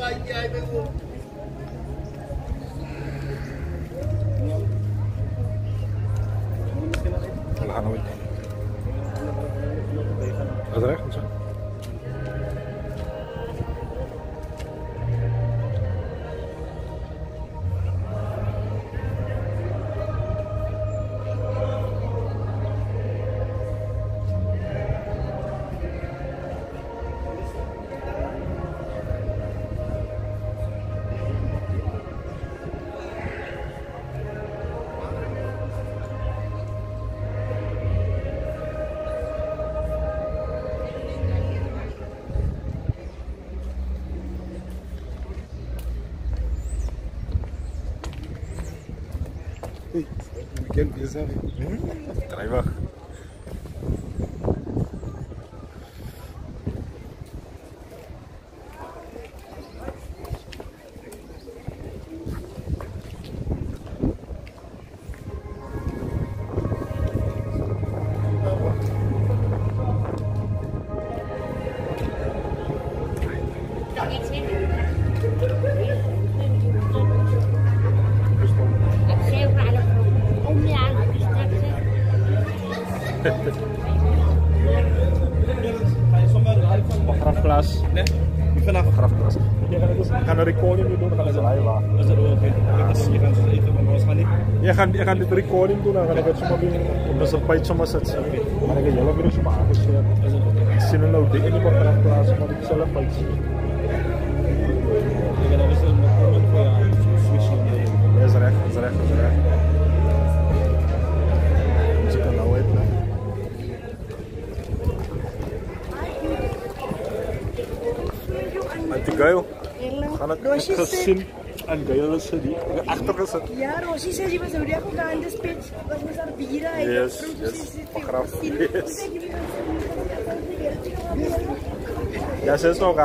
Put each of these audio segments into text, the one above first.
vai que aí vem Gern Bier sein. Dreifach. παίχτες. Ο Χραφκλάς. Ναι. Ήθελα ο Χραφκλάς. Κάνω recording του να καλέσω. Λάιβα. Έχαν την recording του να καλέσω. Ο Μέσορ πάει τσόμα σε τσέ. Μα λέγε γελό μήνες ο Μάχος. Συνένα ούτε. Είναι ο Χραφκλάς. Μα δεν ξέρω να πάει τσόμα. Ζρέχ, ζρέχ. Gaan het gezin en geil is die achter gezet. Ja, Rosie zei, je was alweer goed aan de spits. Was met haar bieren. Yes, yes. Begraf. Yes. Ja, ze is nog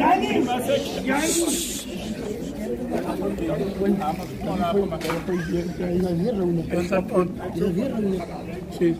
Yanlış. Yanlış. Sí.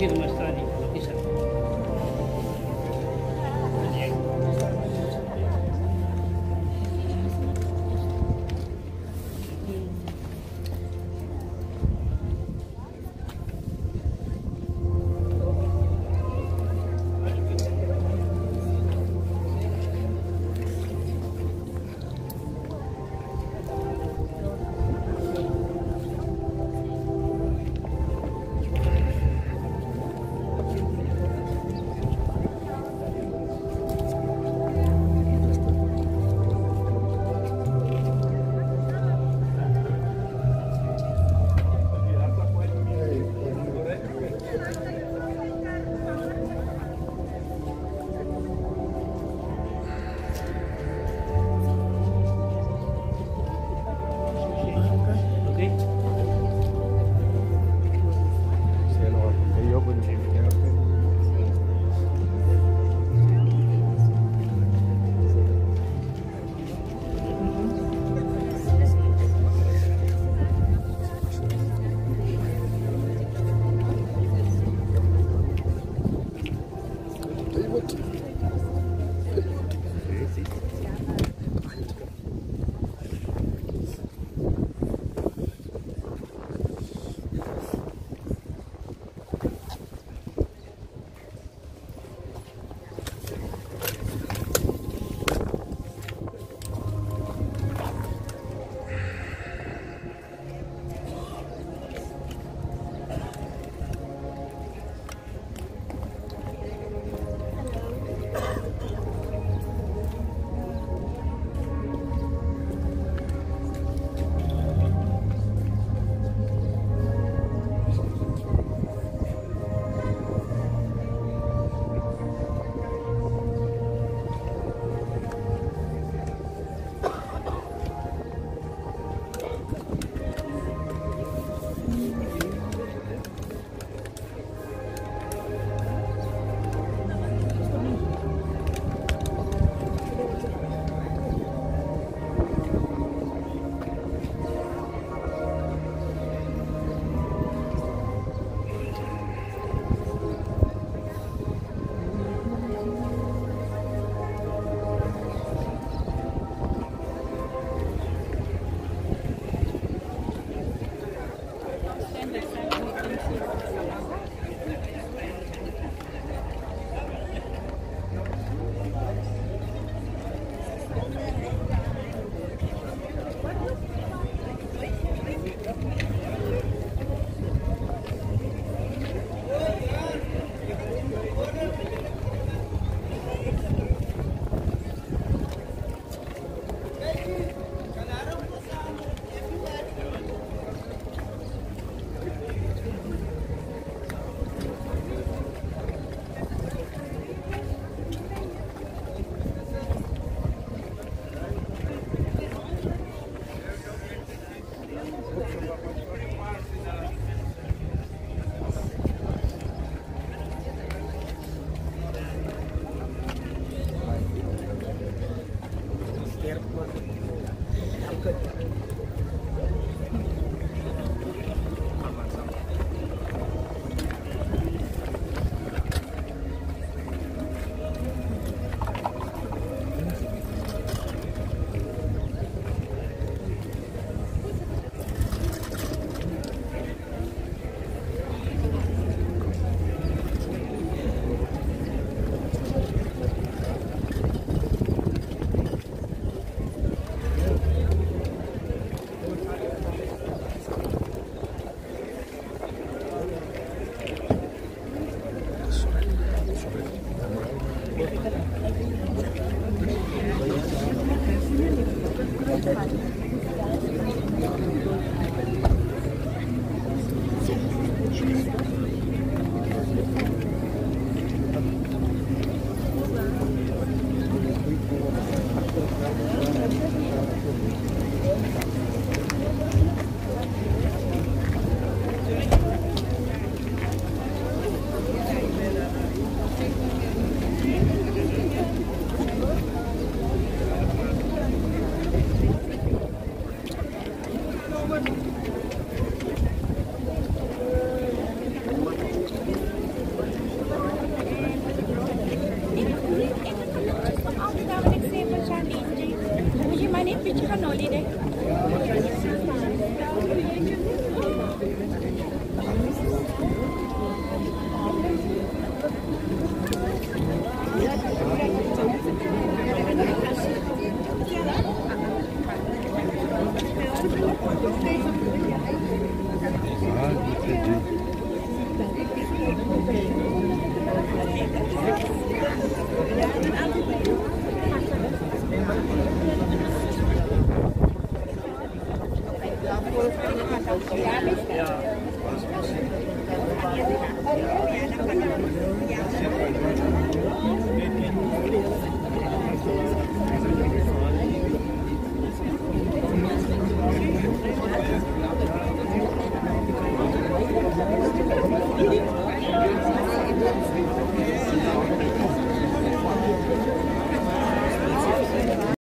Thank you the most world.